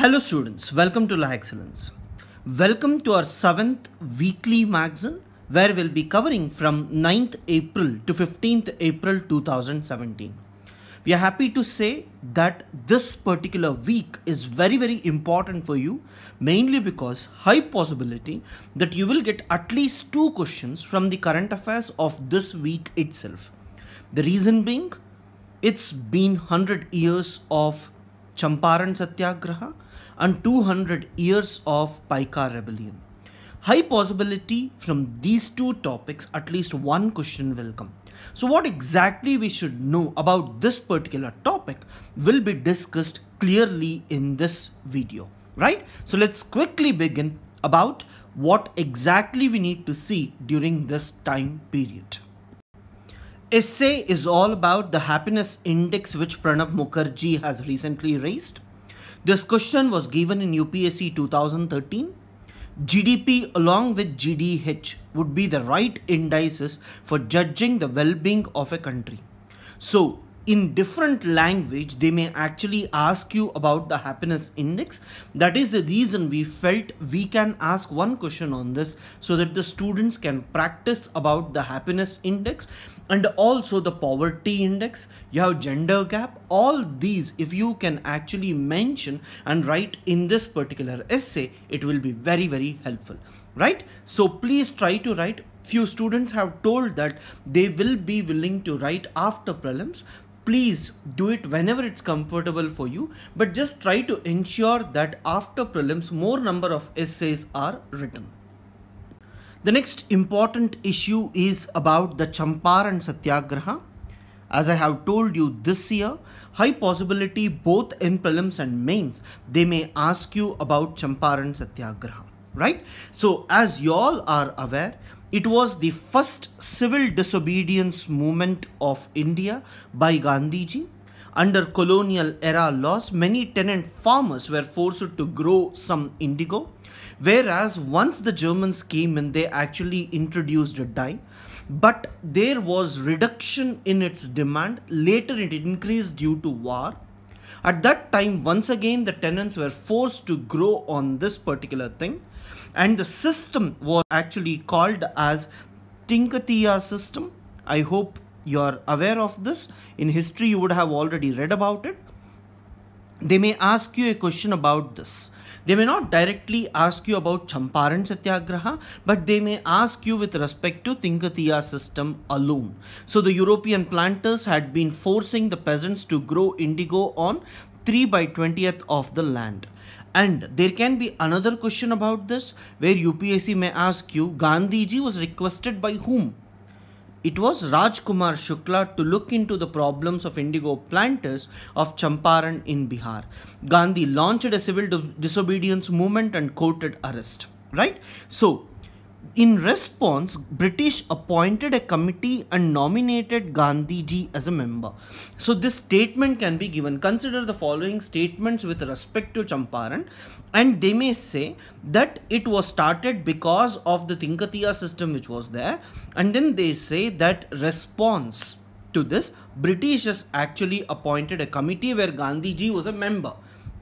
Hello students, welcome to La Excellence. Welcome to our 7th weekly magazine where we'll be covering from 9th April to 15th April 2017. We are happy to say that this particular week is very very important for you mainly because high possibility that you will get at least two questions from the current affairs of this week itself. The reason being it's been 100 years of Champaran Satyagraha and 200 years of Paika rebellion. High possibility from these two topics at least one question will come. So what exactly we should know about this particular topic will be discussed clearly in this video, right? So let's quickly begin about what exactly we need to see during this time period. Essay is all about the happiness index which Pranab Mukherjee has recently raised. This question was given in UPSC 2013 GDP along with GDH would be the right indices for judging the well-being of a country. So in different language they may actually ask you about the happiness index. That is the reason we felt we can ask one question on this so that the students can practice about the happiness index and also the poverty index you have gender gap all these if you can actually mention and write in this particular essay it will be very very helpful right? So please try to write. Few students have told that they will be willing to write after prelims. Please do it whenever it's comfortable for you but just try to ensure that after prelims more number of essays are written the next important issue is about the Champaran Satyagraha. As I have told you this year, high possibility both in prelims and mains, they may ask you about Champaran Satyagraha, right? So as you all are aware, it was the first civil disobedience movement of India by Gandhiji. Under colonial era laws, many tenant farmers were forced to grow some indigo Whereas once the Germans came in, they actually introduced a dye, but there was reduction in its demand. Later it increased due to war. At that time, once again, the tenants were forced to grow on this particular thing. And the system was actually called as Tinkatiya system. I hope you are aware of this. In history, you would have already read about it. They may ask you a question about this they may not directly ask you about Champaran Satyagraha, but they may ask you with respect to Tinkatiya system alone. So the European planters had been forcing the peasants to grow indigo on 3 by 20th of the land. And there can be another question about this where UPSC may ask you Gandhiji was requested by whom? It was Rajkumar Shukla to look into the problems of indigo planters of Champaran in Bihar. Gandhi launched a civil disobedience movement and courted arrest. Right? So, in response, British appointed a committee and nominated Gandhiji as a member. So this statement can be given. Consider the following statements with respect to Champaran and they may say that it was started because of the Tinkatiya system which was there and then they say that response to this British has actually appointed a committee where Gandhiji was a member.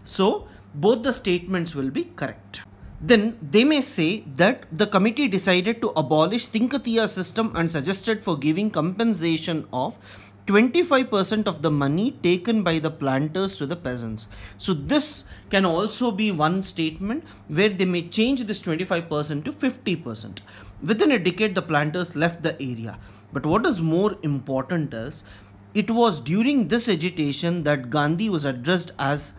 So both the statements will be correct then they may say that the committee decided to abolish Tinkatiya system and suggested for giving compensation of 25% of the money taken by the planters to the peasants. So this can also be one statement where they may change this 25% to 50%. Within a decade, the planters left the area. But what is more important is, it was during this agitation that Gandhi was addressed as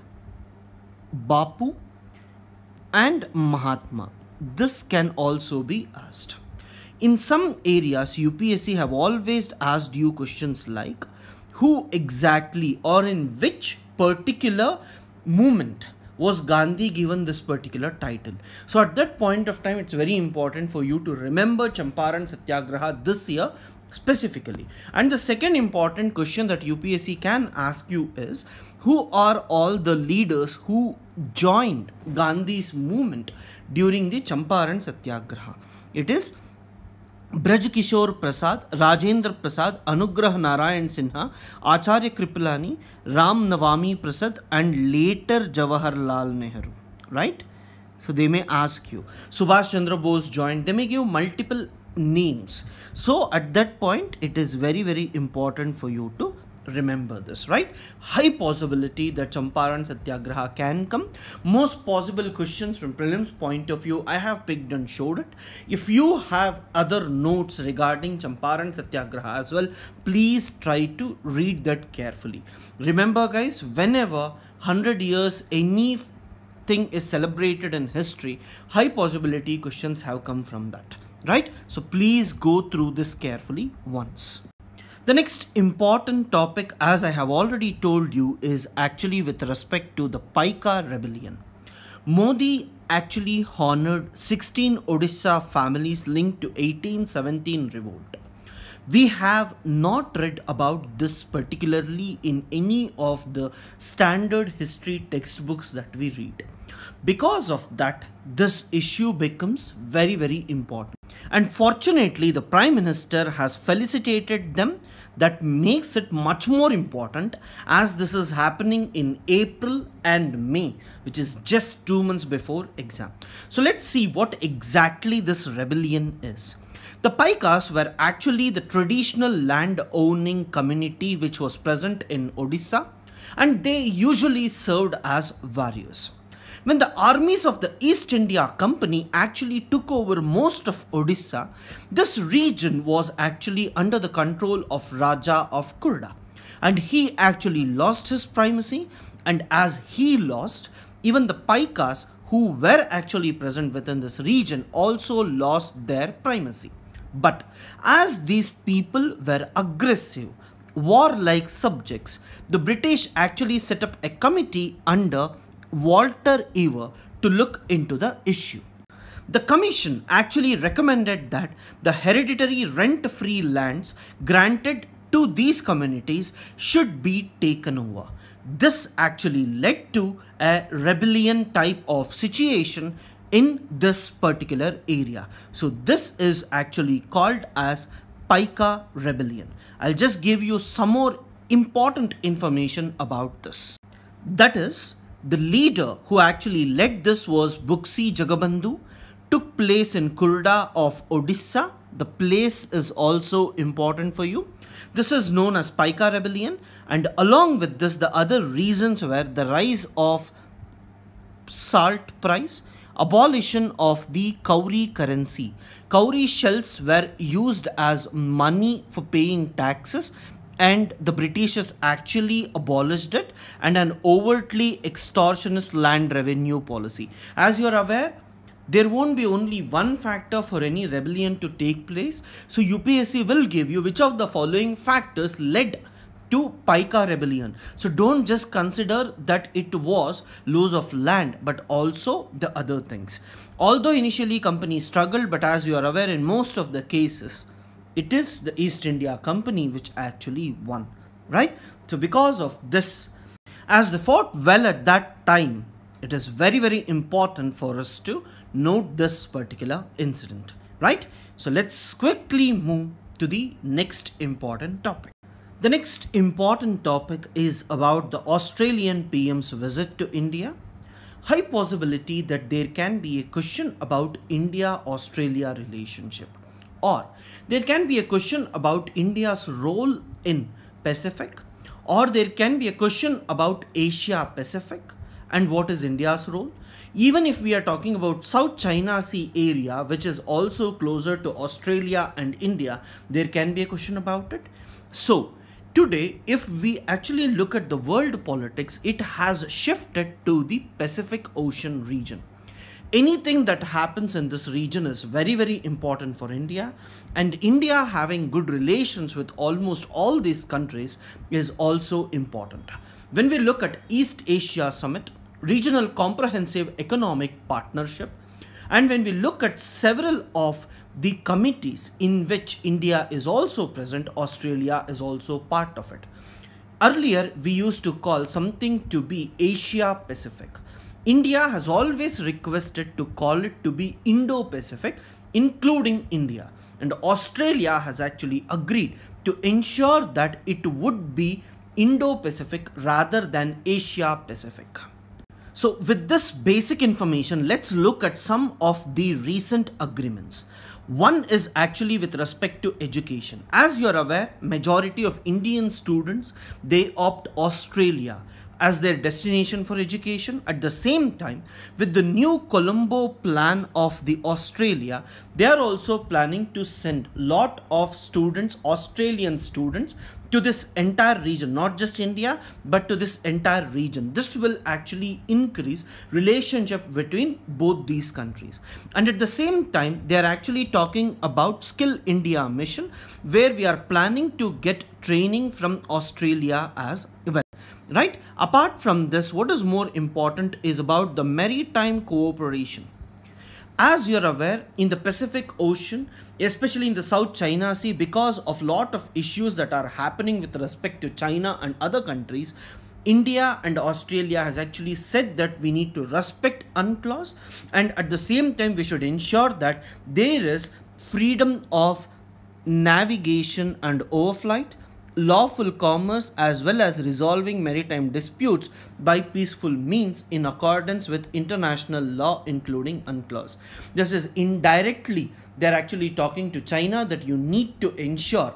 Bapu and Mahatma. This can also be asked. In some areas, UPSC have always asked you questions like who exactly or in which particular movement was Gandhi given this particular title. So at that point of time, it's very important for you to remember Champaran Satyagraha this year specifically. And the second important question that UPSC can ask you is who are all the leaders who joined Gandhi's movement during the Champaran Satyagraha? It is Braj Kishore Prasad, Rajendra Prasad, Anugrah Narayan Sinha, Acharya Kripalani, Ram Navami Prasad, and later Jawaharlal Nehru. Right? So they may ask you. Subhash Chandra Bose joined. They may give multiple names. So at that point, it is very, very important for you to remember this right? High possibility that champaran satyagraha can come. Most possible questions from prelims point of view i have picked and showed it. If you have other notes regarding champaran satyagraha as well please try to read that carefully. Remember guys whenever 100 years any thing is celebrated in history high possibility questions have come from that right? So please go through this carefully once the next important topic, as I have already told you, is actually with respect to the Paika rebellion. Modi actually honored 16 Odisha families linked to 1817 revolt. We have not read about this particularly in any of the standard history textbooks that we read. Because of that, this issue becomes very, very important. And fortunately, the Prime Minister has felicitated them that makes it much more important as this is happening in April and May which is just two months before exam. So let's see what exactly this rebellion is. The Paikas were actually the traditional land owning community which was present in Odisha and they usually served as warriors when the armies of the East India Company actually took over most of Odisha, this region was actually under the control of Raja of Kurda. And he actually lost his primacy and as he lost, even the Paikas who were actually present within this region also lost their primacy. But as these people were aggressive, warlike subjects, the British actually set up a committee under Walter Ewer to look into the issue. The commission actually recommended that the hereditary rent free lands granted to these communities should be taken over. This actually led to a rebellion type of situation in this particular area. So this is actually called as Paika rebellion. I'll just give you some more important information about this. That is, the leader who actually led this was Buksi Jagabandhu, took place in Kurda of Odisha. The place is also important for you. This is known as Paika rebellion and along with this the other reasons were the rise of salt price, abolition of the cowrie currency. cowrie shells were used as money for paying taxes and the Britishers actually abolished it and an overtly extortionist land revenue policy. As you are aware, there won't be only one factor for any rebellion to take place. So UPSC will give you which of the following factors led to Paika rebellion. So don't just consider that it was loss of land but also the other things. Although initially companies struggled but as you are aware in most of the cases it is the East India Company which actually won, right? So because of this, as they fought well at that time, it is very, very important for us to note this particular incident, right? So let's quickly move to the next important topic. The next important topic is about the Australian PM's visit to India. High possibility that there can be a question about India-Australia relationship or there can be a question about India's role in Pacific or there can be a question about Asia Pacific and what is India's role. Even if we are talking about South China Sea area which is also closer to Australia and India, there can be a question about it. So today if we actually look at the world politics, it has shifted to the Pacific Ocean region anything that happens in this region is very very important for India and India having good relations with almost all these countries is also important. When we look at East Asia Summit, Regional Comprehensive Economic Partnership and when we look at several of the committees in which India is also present, Australia is also part of it. Earlier, we used to call something to be Asia Pacific. India has always requested to call it to be Indo-Pacific including India. And Australia has actually agreed to ensure that it would be Indo-Pacific rather than Asia-Pacific. So with this basic information, let's look at some of the recent agreements. One is actually with respect to education. As you're aware, majority of Indian students, they opt Australia as their destination for education. At the same time, with the new Colombo plan of the Australia, they are also planning to send lot of students, Australian students, to this entire region, not just India, but to this entire region. This will actually increase relationship between both these countries. And at the same time, they are actually talking about Skill India mission, where we are planning to get training from Australia as well right? Apart from this what is more important is about the maritime cooperation. As you're aware in the pacific ocean especially in the south china sea because of a lot of issues that are happening with respect to china and other countries India and Australia has actually said that we need to respect UNCLOS and at the same time we should ensure that there is freedom of navigation and overflight lawful commerce as well as resolving maritime disputes by peaceful means in accordance with international law including UNCLOS. This is indirectly they're actually talking to China that you need to ensure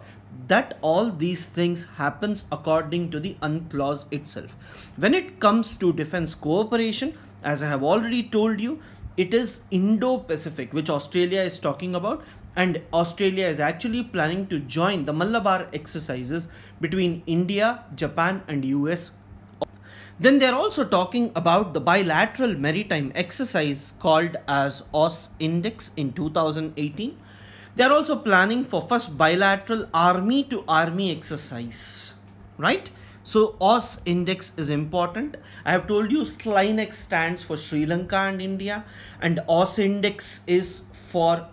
that all these things happens according to the UNCLOS itself. When it comes to defense cooperation, as I have already told you, it is Indo-Pacific which Australia is talking about and Australia is actually planning to join the Malabar exercises between India, Japan and US. Then they're also talking about the bilateral maritime exercise called as AUSINDEX in 2018. They're also planning for first bilateral army to army exercise, right? So AUSINDEX is important. I have told you SLINEX stands for Sri Lanka and India and AUSINDEX is for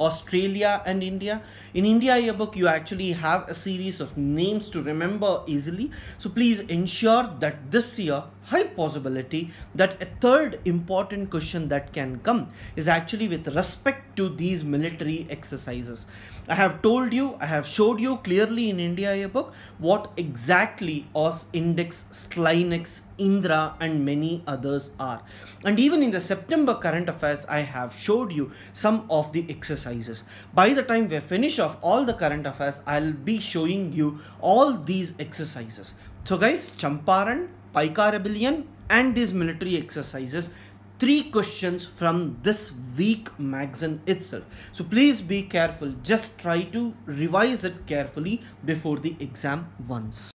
Australia and India. In India yearbook, you actually have a series of names to remember easily. So please ensure that this year, high possibility that a third important question that can come is actually with respect to these military exercises. I have told you, I have showed you clearly in India yearbook what exactly AUSINDEX, SLINEX, Indra and many others are. And even in the September current affairs, I have showed you some of the exercises. By the time we finish off all the current affairs, I'll be showing you all these exercises. So guys, Champaran, Paika Rebellion and these military exercises three questions from this week magazine itself. So please be careful. Just try to revise it carefully before the exam once.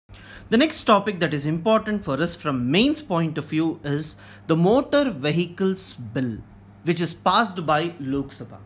The next topic that is important for us from mains point of view is the motor vehicles bill which is passed by Lok Sabha.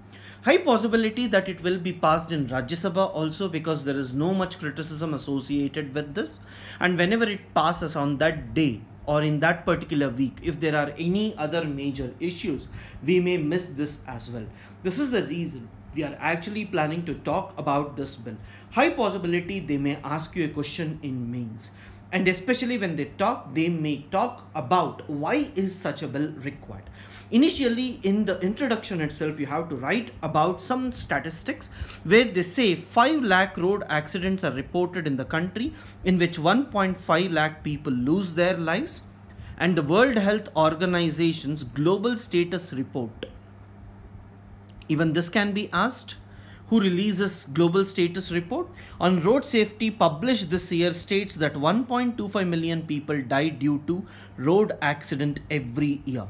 High possibility that it will be passed in Rajya Sabha also because there is no much criticism associated with this. And whenever it passes on that day or in that particular week if there are any other major issues we may miss this as well. This is the reason we are actually planning to talk about this bill. High possibility they may ask you a question in mains. And especially when they talk they may talk about why is such a bill required Initially, in the introduction itself, you have to write about some statistics where they say 5 lakh road accidents are reported in the country in which 1.5 lakh people lose their lives and the World Health Organization's global status report. Even this can be asked who releases global status report on road safety published this year states that 1.25 million people die due to road accident every year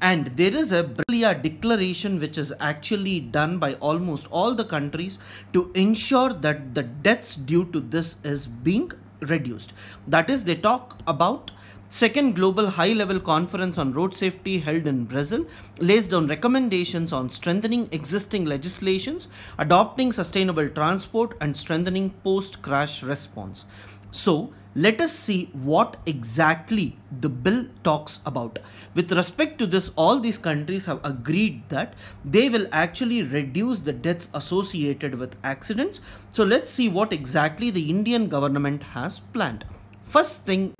and there is a Brasilia declaration which is actually done by almost all the countries to ensure that the deaths due to this is being reduced. That is, they talk about Second global high level conference on road safety held in Brazil lays down recommendations on strengthening existing legislations, adopting sustainable transport and strengthening post crash response. So, let us see what exactly the bill talks about. With respect to this, all these countries have agreed that they will actually reduce the deaths associated with accidents. So let's see what exactly the Indian government has planned. First thing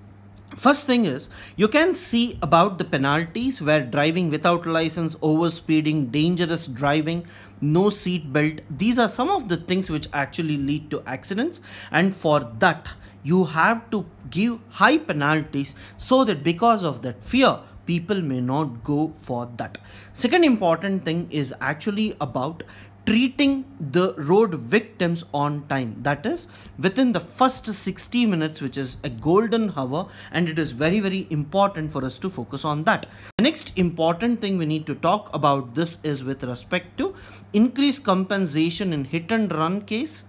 First thing is, you can see about the penalties where driving without license, overspeeding, dangerous driving, no seat belt. These are some of the things which actually lead to accidents and for that you have to give high penalties so that because of that fear people may not go for that. Second important thing is actually about treating the road victims on time. That is within the first 60 minutes which is a golden hour and it is very very important for us to focus on that. The next important thing we need to talk about this is with respect to increased compensation in hit and run case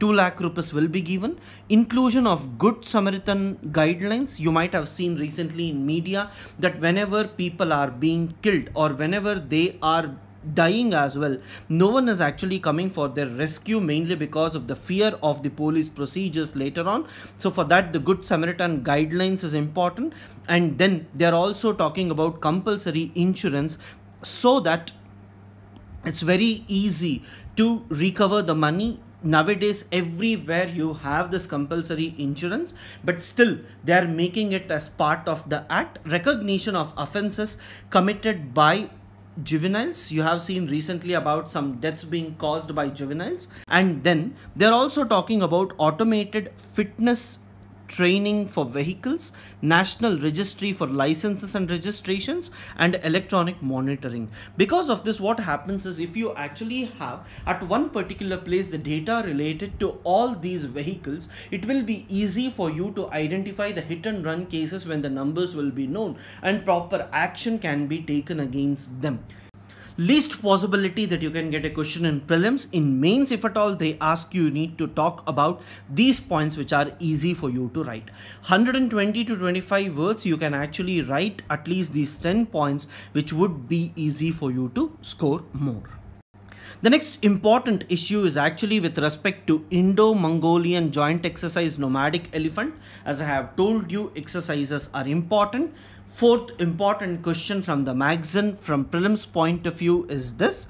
2 lakh rupees will be given inclusion of good samaritan guidelines you might have seen recently in media that whenever people are being killed or whenever they are dying as well. No one is actually coming for their rescue mainly because of the fear of the police procedures later on. So for that the Good Samaritan guidelines is important and then they are also talking about compulsory insurance so that it's very easy to recover the money nowadays everywhere you have this compulsory insurance but still they are making it as part of the act. Recognition of offenses committed by juveniles. You have seen recently about some deaths being caused by juveniles. And then they're also talking about automated fitness training for vehicles, national registry for licenses and registrations, and electronic monitoring. Because of this, what happens is if you actually have at one particular place the data related to all these vehicles, it will be easy for you to identify the hit and run cases when the numbers will be known and proper action can be taken against them least possibility that you can get a question in prelims in mains if at all they ask you, you need to talk about these points which are easy for you to write 120 to 25 words you can actually write at least these 10 points which would be easy for you to score more the next important issue is actually with respect to Indo-Mongolian joint exercise nomadic elephant. As I have told you, exercises are important. Fourth important question from the magazine from prelims point of view is this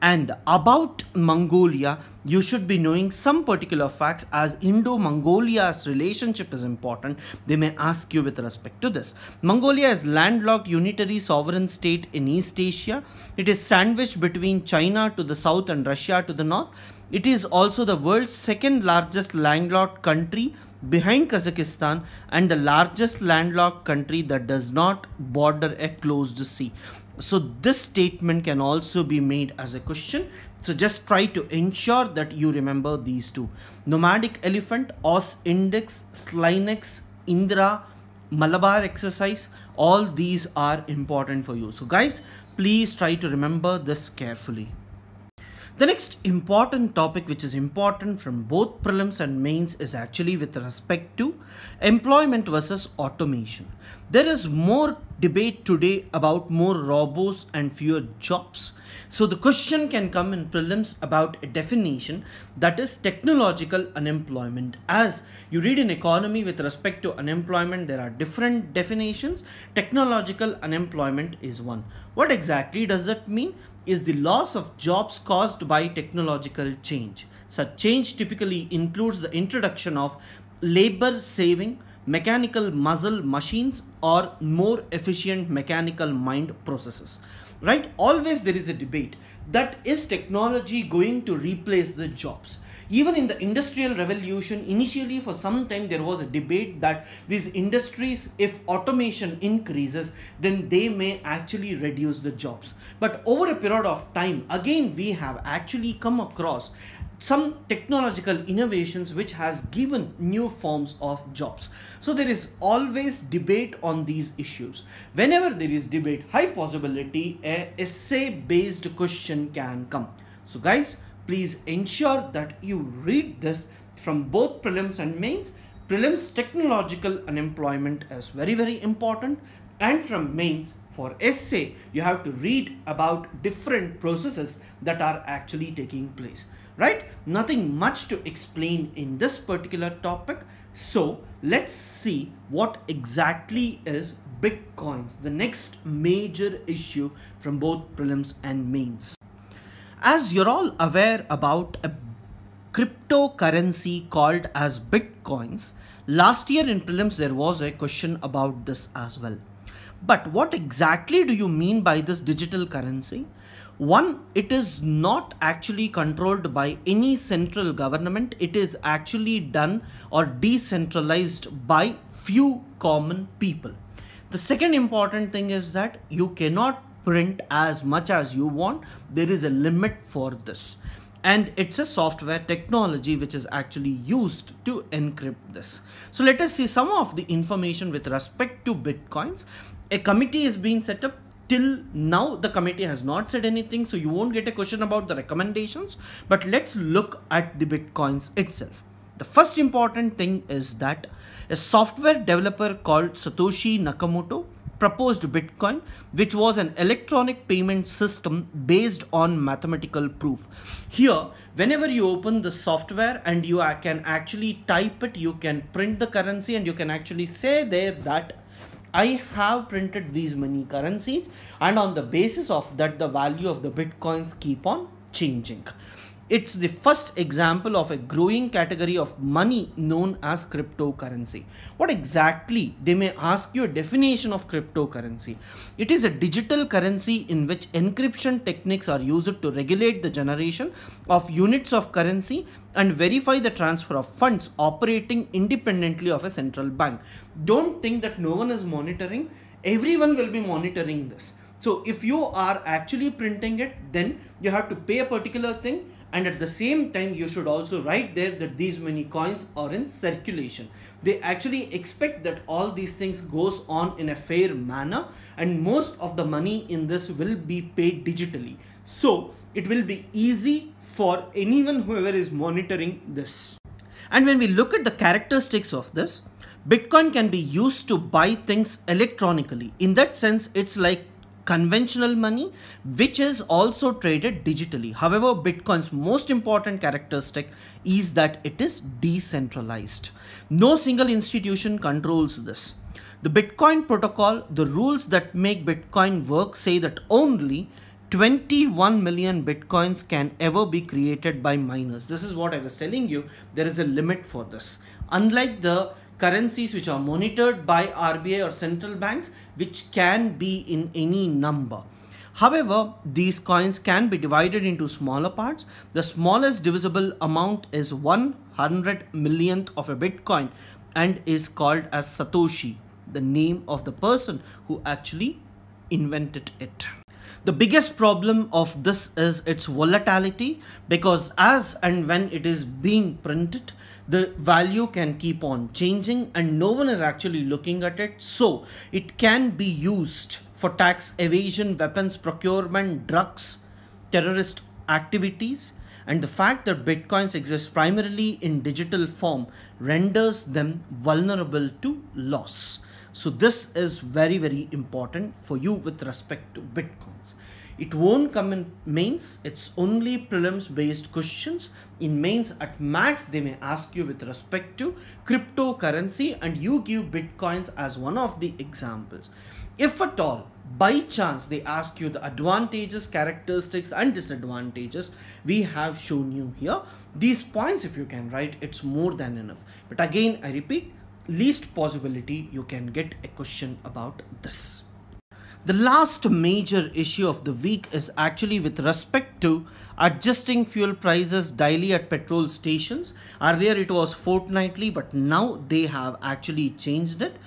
and about Mongolia you should be knowing some particular facts as Indo-Mongolia's relationship is important they may ask you with respect to this. Mongolia is landlocked unitary sovereign state in East Asia. It is sandwiched between China to the south and Russia to the north. It is also the world's second largest landlocked country behind Kazakhstan and the largest landlocked country that does not border a closed sea. So this statement can also be made as a question. So just try to ensure that you remember these two. Nomadic elephant, AUSINDEX, Slinex, Indra, Malabar exercise, all these are important for you. So guys, please try to remember this carefully. The next important topic which is important from both prelims and mains is actually with respect to employment versus automation. There is more debate today about more robots and fewer jobs. So the question can come in prelims about a definition that is technological unemployment. As you read in economy with respect to unemployment, there are different definitions. Technological unemployment is one. What exactly does that mean? Is the loss of jobs caused by technological change. Such change typically includes the introduction of labor saving mechanical muscle machines or more efficient mechanical mind processes. Right? Always there is a debate that is technology going to replace the jobs? Even in the industrial revolution initially for some time there was a debate that these industries if automation increases then they may actually reduce the jobs. But over a period of time again we have actually come across some technological innovations which has given new forms of jobs. So there is always debate on these issues. Whenever there is debate high possibility a essay based question can come. So guys please ensure that you read this from both prelims and mains. Prelims technological unemployment is very very important. And from mains for essay you have to read about different processes that are actually taking place right? Nothing much to explain in this particular topic. So let's see what exactly is bitcoins the next major issue from both prelims and mains as you're all aware about a cryptocurrency called as bitcoins, Last year in prelims there was a question about this as well. But what exactly do you mean by this digital currency? One, it is not actually controlled by any central government. It is actually done or decentralized by few common people. The second important thing is that you cannot print as much as you want. There is a limit for this and it's a software technology which is actually used to encrypt this. So let us see some of the information with respect to bitcoins. A committee is being set up till now the committee has not said anything so you won't get a question about the recommendations but let's look at the bitcoins itself. The first important thing is that a software developer called Satoshi Nakamoto proposed Bitcoin, which was an electronic payment system based on mathematical proof. Here, whenever you open the software and you can actually type it, you can print the currency and you can actually say there that I have printed these many currencies and on the basis of that the value of the bitcoins keep on changing. It's the first example of a growing category of money known as cryptocurrency. What exactly? They may ask you a definition of cryptocurrency. It is a digital currency in which encryption techniques are used to regulate the generation of units of currency and verify the transfer of funds operating independently of a central bank. Don't think that no one is monitoring. Everyone will be monitoring this. So if you are actually printing it, then you have to pay a particular thing and at the same time you should also write there that these many coins are in circulation. They actually expect that all these things goes on in a fair manner and most of the money in this will be paid digitally. So it will be easy for anyone whoever is monitoring this. And when we look at the characteristics of this bitcoin can be used to buy things electronically. In that sense it's like conventional money which is also traded digitally. However, Bitcoin's most important characteristic is that it is decentralized. No single institution controls this. The Bitcoin protocol, the rules that make Bitcoin work say that only 21 million bitcoins can ever be created by miners. This is what I was telling you. There is a limit for this. Unlike the currencies which are monitored by RBI or central banks which can be in any number. However, these coins can be divided into smaller parts. The smallest divisible amount is 100 millionth of a Bitcoin and is called as Satoshi, the name of the person who actually invented it. The biggest problem of this is its volatility because as and when it is being printed, the value can keep on changing and no one is actually looking at it. So it can be used for tax evasion, weapons procurement, drugs, terrorist activities. And the fact that bitcoins exist primarily in digital form renders them vulnerable to loss. So this is very, very important for you with respect to bitcoins. It won't come in mains. It's only prelims based questions. In mains at max, they may ask you with respect to cryptocurrency and you give bitcoins as one of the examples. If at all, by chance they ask you the advantages, characteristics and disadvantages, we have shown you here. These points if you can write, it's more than enough. But again, I repeat, least possibility you can get a question about this. The last major issue of the week is actually with respect to adjusting fuel prices daily at petrol stations. Earlier it was fortnightly but now they have actually changed it.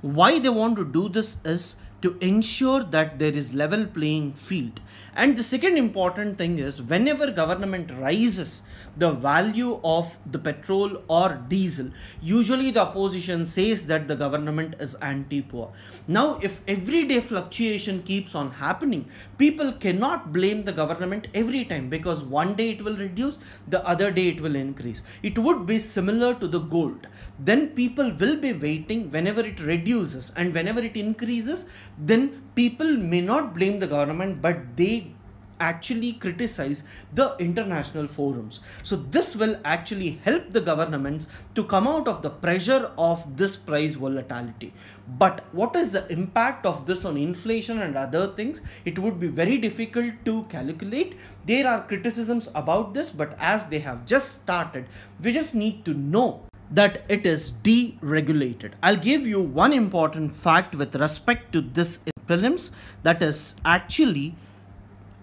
Why they want to do this is to ensure that there is level playing field. And the second important thing is whenever government rises the value of the petrol or diesel usually the opposition says that the government is anti-poor. Now if everyday fluctuation keeps on happening people cannot blame the government every time because one day it will reduce the other day it will increase. It would be similar to the gold. Then people will be waiting whenever it reduces and whenever it increases then people may not blame the government but they actually criticize the international forums. So this will actually help the governments to come out of the pressure of this price volatility. But what is the impact of this on inflation and other things? It would be very difficult to calculate. There are criticisms about this, but as they have just started, we just need to know that it is deregulated. I'll give you one important fact with respect to this prelims that is actually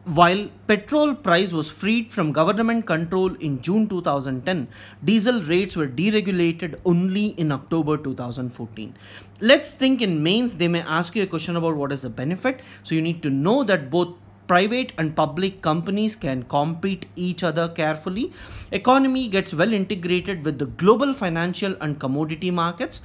while petrol price was freed from government control in June 2010, diesel rates were deregulated only in October 2014. Let's think in mains, they may ask you a question about what is the benefit. So you need to know that both private and public companies can compete each other carefully. Economy gets well integrated with the global financial and commodity markets.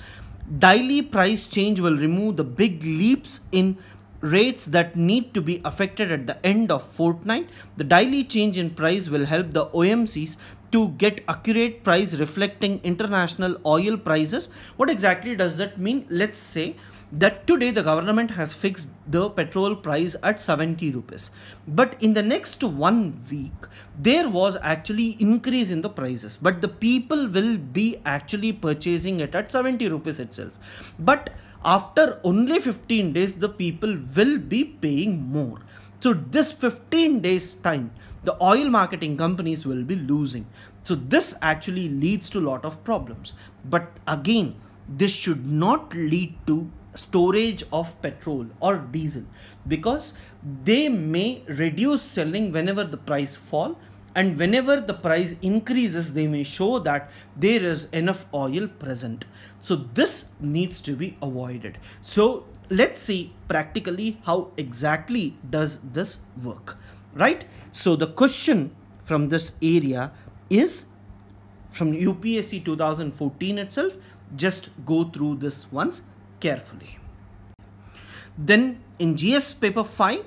Daily price change will remove the big leaps in rates that need to be affected at the end of fortnight. The daily change in price will help the OMCs to get accurate price reflecting international oil prices. What exactly does that mean? Let's say that today the government has fixed the petrol price at 70 rupees but in the next one week there was actually increase in the prices but the people will be actually purchasing it at 70 rupees itself but after only 15 days the people will be paying more. So this 15 days time the oil marketing companies will be losing. So this actually leads to a lot of problems. But again this should not lead to storage of petrol or diesel because they may reduce selling whenever the price fall and whenever the price increases they may show that there is enough oil present. So this needs to be avoided. So let's see practically how exactly does this work right? So the question from this area is from UPSC 2014 itself. Just go through this once carefully. Then in GS paper 5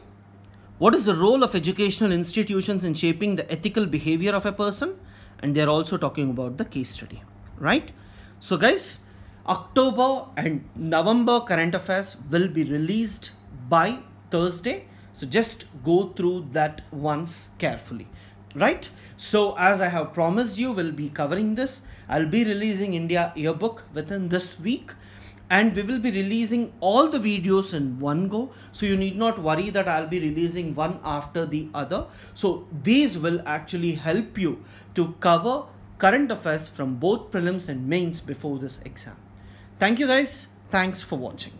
what is the role of educational institutions in shaping the ethical behavior of a person? And they're also talking about the case study, right? So guys, October and November current affairs will be released by Thursday. So just go through that once carefully, right? So as I have promised you, we'll be covering this. I'll be releasing India yearbook within this week and we will be releasing all the videos in one go. So you need not worry that I'll be releasing one after the other. So these will actually help you to cover current affairs from both prelims and mains before this exam. Thank you guys. Thanks for watching